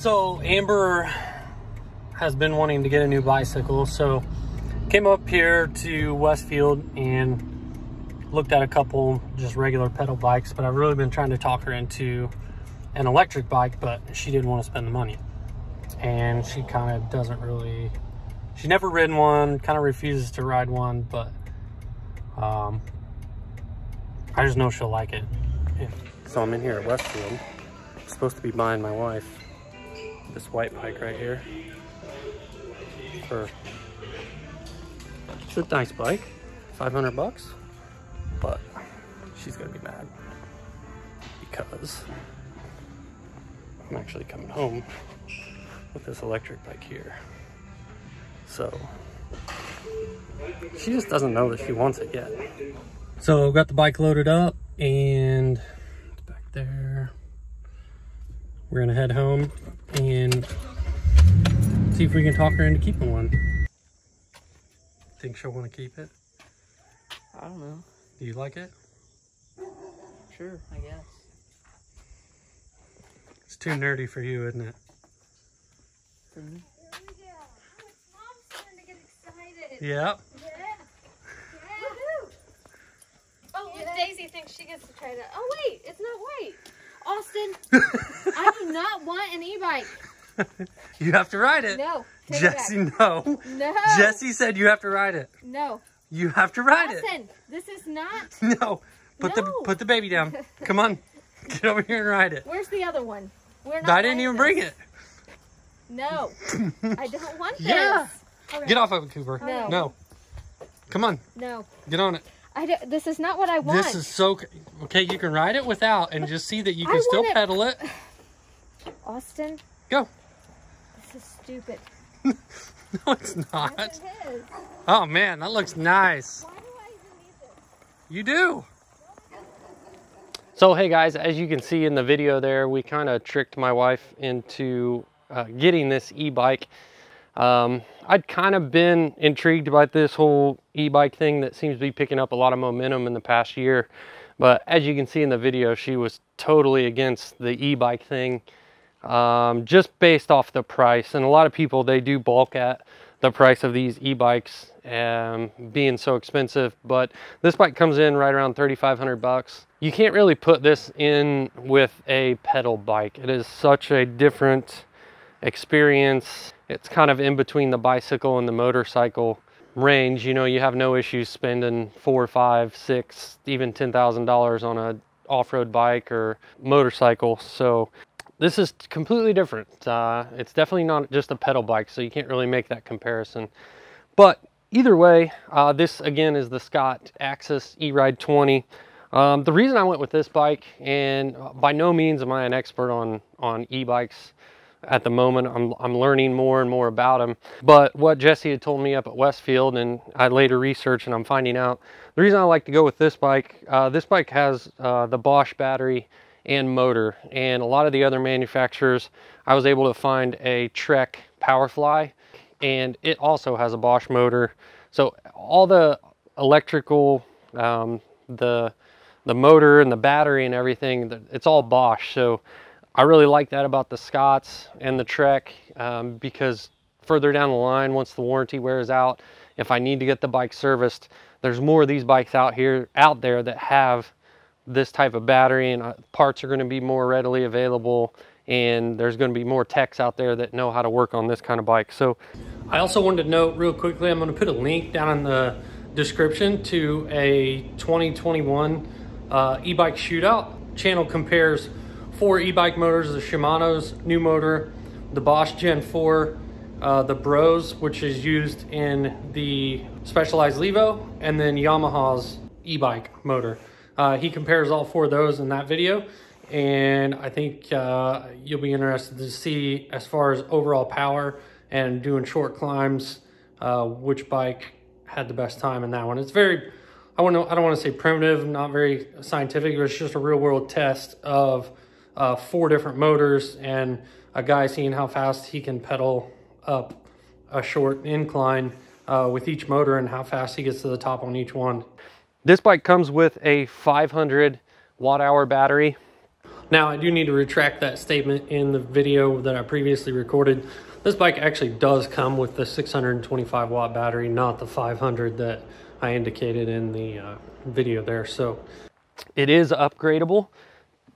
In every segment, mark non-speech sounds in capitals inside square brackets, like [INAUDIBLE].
So Amber has been wanting to get a new bicycle, so came up here to Westfield and looked at a couple just regular pedal bikes, but I've really been trying to talk her into an electric bike, but she didn't want to spend the money. And she kind of doesn't really, she never ridden one, kind of refuses to ride one, but um, I just know she'll like it. Yeah. So I'm in here at Westfield. I'm supposed to be buying my wife this white bike right here. For it's a nice bike, 500 bucks, but she's gonna be mad because I'm actually coming home with this electric bike here. So she just doesn't know that she wants it yet. So got the bike loaded up and it's back there. We're gonna head home and see if we can talk her into keeping one. Think she'll want to keep it? I don't know. Do you like it? Sure, I guess. It's too nerdy for you, isn't it? For me. Here we go. Oh, it's mom's turn to get excited. Yeah. Yeah. Yeah. Oh, look, Daisy thinks she gets to try that. Oh, wait, it's not white. Austin, I do [LAUGHS] not want an e-bike. You have to ride it. No, Jesse, it no. No. Jesse said you have to ride it. No. You have to ride it. Austin, this is not. [LAUGHS] No. Put the put the baby down. Come on. [LAUGHS] Get over here and ride it. Where's the other one? We're not I didn't even this. bring it. No. I don't want this. Yeah. Get off of it, Cooper. No. No. Come on. No. Get on it. I don't, this is not what I want. This is so okay. You can ride it without, and just see that you I can still want it- pedal it. Austin, Go. this is stupid. [LAUGHS] No, it's not. Yes, it is. Oh man, that looks nice. Why do I even need this? You do. So hey guys, as you can see in the video there, we kind of tricked my wife into uh, getting this e-bike. Um, I'd kind of been intrigued by this whole e-bike thing that seems to be picking up a lot of momentum in the past year. But as you can see in the video, she was totally against the e-bike thing um, just based off the price. And a lot of people, they do balk at the price of these e-bikes um, being so expensive. But this bike comes in right around 3,500 bucks. You can't really put this in with a pedal bike. It is such a different experience. It's kind of in between the bicycle and the motorcycle range. You know, you have no issues spending four, five, six, even ten thousand dollars on a off-road bike or motorcycle. So this is completely different. Uh, it's definitely not just a pedal bike, so you can't really make that comparison. But either way, uh, this again is the Scott Axis E-Ride 20. Um, the reason I went with this bike, and by no means am I an expert on on e-bikes at the moment. I'm I'm learning more and more about them. But what Jesse had told me up at Westfield, and I later researched, and I'm finding out the reason I like to go with this bike. Uh, this bike has uh, the Bosch battery and motor, and a lot of the other manufacturers, I was able to find a Trek Powerfly, and it also has a Bosch motor. So all the electrical, um, the the motor and the battery and everything, it's all Bosch. So I really like that about the Scotts and the Trek um, because further down the line, once the warranty wears out, if I need to get the bike serviced, there's more of these bikes out here out there that have this type of battery and uh, parts are going to be more readily available and there's going to be more techs out there that know how to work on this kind of bike. So I also wanted to note real quickly, I'm going to put a link down in the description to a 2021 uh, e-bike shootout. Channel compares four e-bike motors, the Shimano's new motor, the Bosch Gen 4, uh, the Brose, which is used in the Specialized Levo, and then Yamaha's e-bike motor. Uh, he compares all four of those in that video, and I think uh, you'll be interested to see as far as overall power and doing short climbs, uh, which bike had the best time in that one. It's very, I want I don't want to say primitive, not very scientific. But it's just a real world test of uh, four different motors and a guy seeing how fast he can pedal up a short incline uh, with each motor and how fast he gets to the top on each one. This bike comes with a 500 watt hour battery. Now, I do need to retract that statement in the video that I previously recorded. This bike actually does come with the 625 watt battery, not the 500 that I indicated in the uh, video there. So it is upgradable.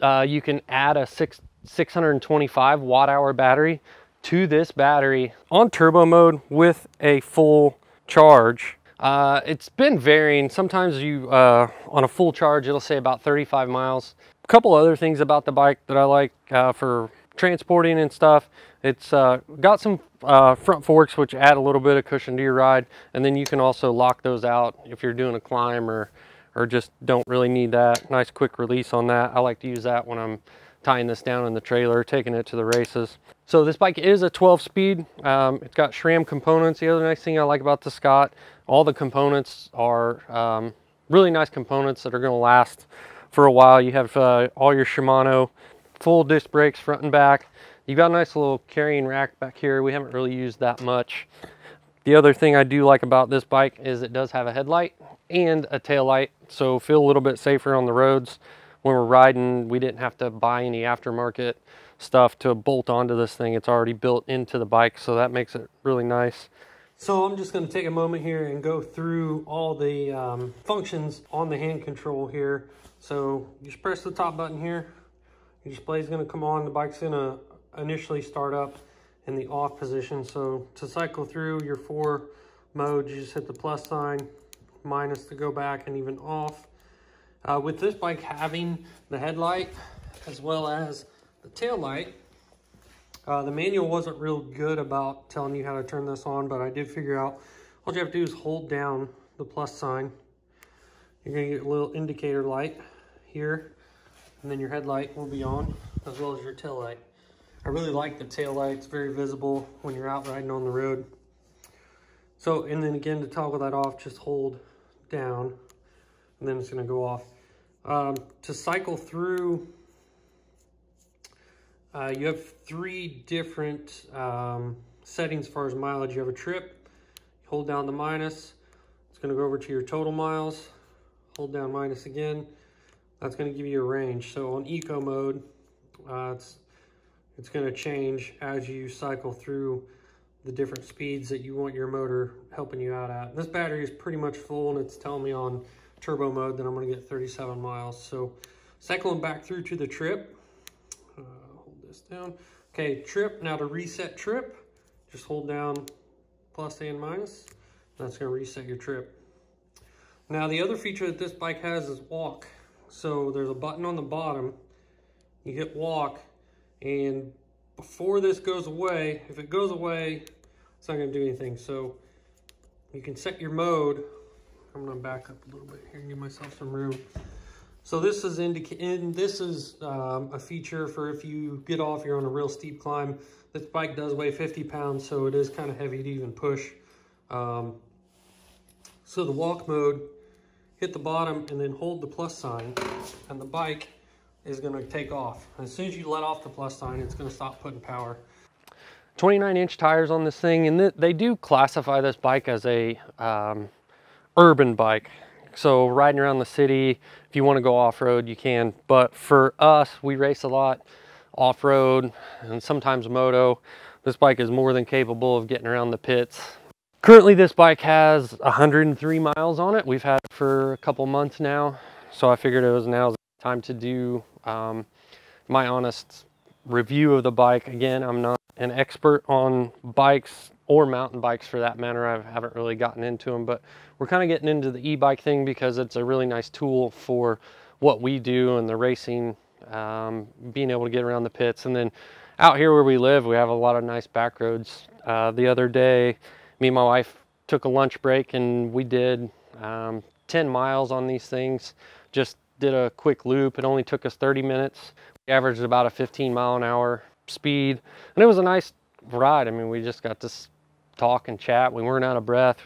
Uh, you can add a six, 625 watt hour battery to this battery on turbo mode with a full charge. Uh, it's been varying. Sometimes you, uh, on a full charge, it'll say about 35 miles. A couple other things about the bike that I like uh, for transporting and stuff. It's uh, got some uh, front forks which add a little bit of cushion to your ride and then you can also lock those out if you're doing a climb or, or just don't really need that. Nice quick release on that. I like to use that when I'm tying this down in the trailer, taking it to the races. So this bike is a 12 speed. Um, it's got SRAM components. The other nice thing I like about the Scott, all the components are um, really nice components that are gonna last for a while. You have uh, all your Shimano full disc brakes front and back. You've got a nice little carrying rack back here. We haven't really used that much. The other thing I do like about this bike is it does have a headlight and a tail light, so feel a little bit safer on the roads. When we're riding, we didn't have to buy any aftermarket stuff to bolt onto this thing. It's already built into the bike, so that makes it really nice. So I'm just going to take a moment here and go through all the um, functions on the hand control here. So you just press the top button here. Your is going to come on. The bike's going to initially start up in the off position. So to cycle through your four modes, you just hit the plus sign, minus to go back, and even off. Uh, with this bike having the headlight as well as the tail light, uh, the manual wasn't real good about telling you how to turn this on, but I did figure out all you have to do is hold down the plus sign. You're to get a little indicator light here, and then your headlight will be on, as well as your tail light. I really like the tail light. It's very visible when you're out riding on the road. So, and then again, to toggle that off, just hold down, and then it's going to go off. Um, to cycle through, uh, you have three different um, settings as far as mileage. You have a trip, hold down the minus, it's going to go over to your total miles, hold down minus again, that's going to give you a range. So on eco mode, uh, it's, it's going to change as you cycle through the different speeds that you want your motor helping you out at. This battery is pretty much full and it's telling me on turbo mode that I'm going to get 37 miles. So cycling back through to the trip, uh, hold this down. Okay, trip, now to reset trip, just hold down plus and minus. That's going to reset your trip. Now the other feature that this bike has is walk. So there's a button on the bottom. You hit walk and before this goes away, if it goes away, it's not gonna do anything. So you can set your mode. I'm gonna back up a little bit here and give myself some room. So this is indicating, this is um, a feature for if you get off, you're on a real steep climb. This bike does weigh 50 pounds, so it is kind of heavy to even push. Um, so the walk mode, hit the bottom and then hold the plus sign and the bike is gonna take off. As soon as you let off the plus sign, it's gonna stop putting power. 29 inch tires on this thing and th they do classify this bike as a um, urban bike. So riding around the city, if you wanna go off-road, you can. But for us, we race a lot off-road and sometimes moto. This bike is more than capable of getting around the pits Currently this bike has 103 miles on it. We've had it for a couple months now. So I figured it was now time to do um, my honest review of the bike. Again, I'm not an expert on bikes or mountain bikes for that matter. I haven't really gotten into them, but we're kind of getting into the e-bike thing because it's a really nice tool for what we do and the racing, um, being able to get around the pits. And then out here where we live, we have a lot of nice back roads. Uh, the other day, me and my wife took a lunch break and we did um, 10 miles on these things. Just did a quick loop. It only took us 30 minutes. We averaged about a 15 mile an hour speed. And it was a nice ride. I mean, we just got to talk and chat. We weren't out of breath.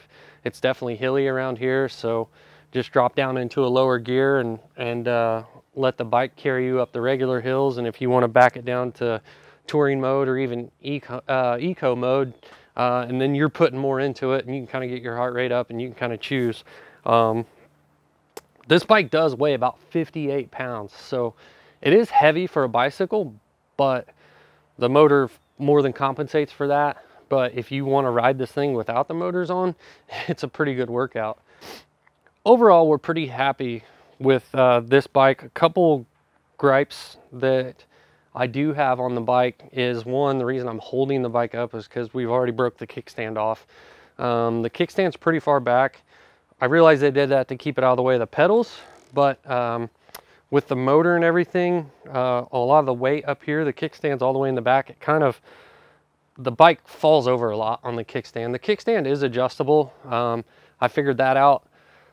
It's definitely hilly around here. So just drop down into a lower gear and, and uh, let the bike carry you up the regular hills. And if you want to back it down to touring mode or even eco, uh, eco mode, uh, and then you're putting more into it and you can kind of get your heart rate up and you can kind of choose. Um, this bike does weigh about 58 pounds. So It is heavy for a bicycle, but the motor more than compensates for that. But if you want to ride this thing without the motors on, [LAUGHS] it's a pretty good workout. Overall, we're pretty happy with uh, this bike. A couple gripes that I do have on the bike is one, the reason I'm holding the bike up is because we've already broke the kickstand off. Um, the kickstand's pretty far back. I realize they did that to keep it out of the way of the pedals, but um, with the motor and everything, uh, a lot of the weight up here, the kickstand's all the way in the back. It kind of, the bike falls over a lot on the kickstand. The kickstand is adjustable. Um, I figured that out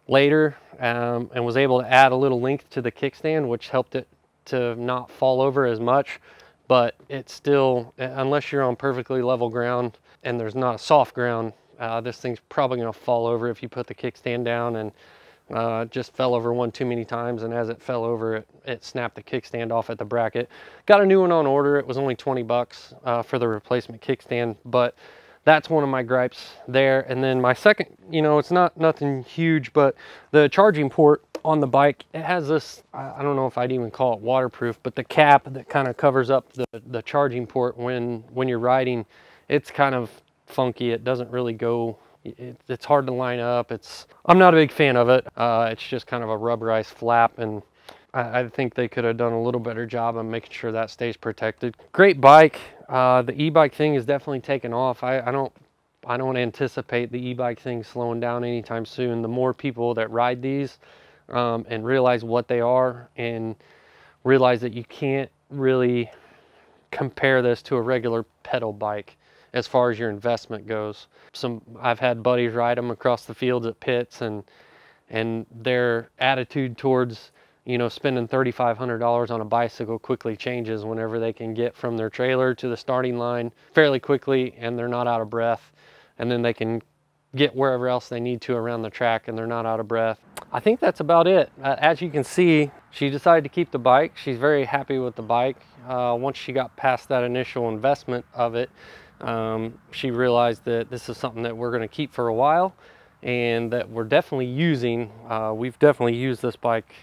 later um, and was able to add a little length to the kickstand, which helped it to not fall over as much. But it's still, unless you're on perfectly level ground and there's not a soft ground, uh, this thing's probably gonna fall over if you put the kickstand down and uh, just fell over one too many times and as it fell over it, it snapped the kickstand off at the bracket. Got a new one on order. It was only 20 bucks uh, for the replacement kickstand, but that's one of my gripes there. And then my second, you know, it's not nothing huge, but the charging port on the bike, it has this, I don't know if I'd even call it waterproof, but the cap that kind of covers up the, the charging port when, when you're riding, it's kind of funky. It doesn't really go, it, it's hard to line up. It's, I'm not a big fan of it. Uh, it's just kind of a rubberized flap and I, I think they could have done a little better job on making sure that stays protected. Great bike. Uh, the e-bike thing is definitely taken off. I, I don't I don't anticipate the e-bike thing slowing down anytime soon. The more people that ride these um, and realize what they are and realize that you can't really compare this to a regular pedal bike as far as your investment goes. Some I've had buddies ride them across the fields at pits and and their attitude towards you know spending $3,500 on a bicycle quickly changes whenever they can get from their trailer to the starting line fairly quickly and they're not out of breath and then they can get wherever else they need to around the track and they're not out of breath. I think that's about it. Uh, as you can see, she decided to keep the bike. She's very happy with the bike. Uh, once she got past that initial investment of it, um, she realized that this is something that we're going to keep for a while and that we're definitely using. Uh, we've definitely used this bike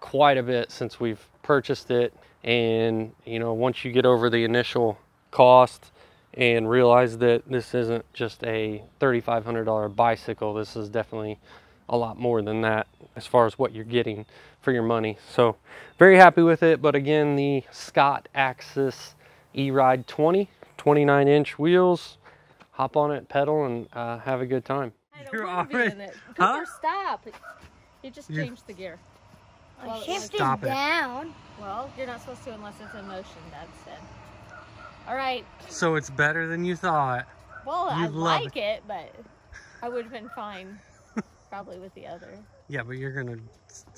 quite a bit since we've purchased it. And, you know, once you get over the initial cost and realize that this isn't just a $3,500 bicycle, this is definitely a lot more than that as far as what you're getting for your money. So very happy with it. But again, the Scott Axis E-Ride 20 29 inch wheels. Hop on it, pedal, and uh, have a good time. You're want to be already- in it. Huh? Cooper, stop. You just You- changed the gear. Well, it Shift was- Stop it it. down. Well, you're not supposed to unless it's in motion, Dad said. All right. So it's better than you thought. Well, I You love like it, but I would have been fine [LAUGHS] probably with the other. Yeah, but you're gonna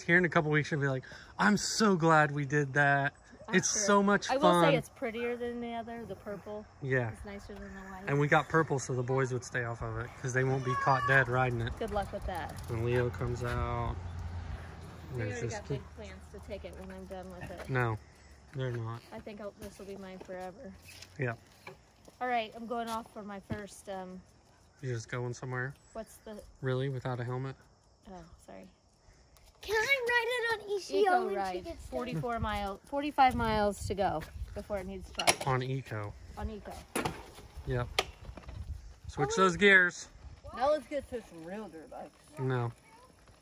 here in a couple weeks you'll be like, I'm so glad we did that. It's sure. so much fun. I will say it's prettier than the other. The purple yeah. It's nicer than the white. And we got purple so the boys would stay off of it because they won't be caught dead riding it. Good luck with that. When Leo comes out, We already just got big plans to take it when I'm done with it. no, they're not. I think I'll, this will be mine forever. Yeah, All right, I'm going off for my first. Um, you're just going somewhere what's the? really without a helmet. Oh, sorry. Can I ride it on ECO Eco when she ride. gets 44 miles, 45 miles to go before it needs charge on eco. on Eco. Yep. Switch oh. those gears. Now let's get to some real dirt bikes. No,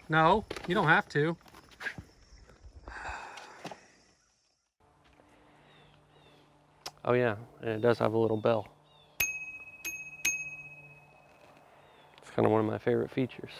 no, you don't have to. Oh yeah, and it does have a little bell. It's kind of one of my favorite features.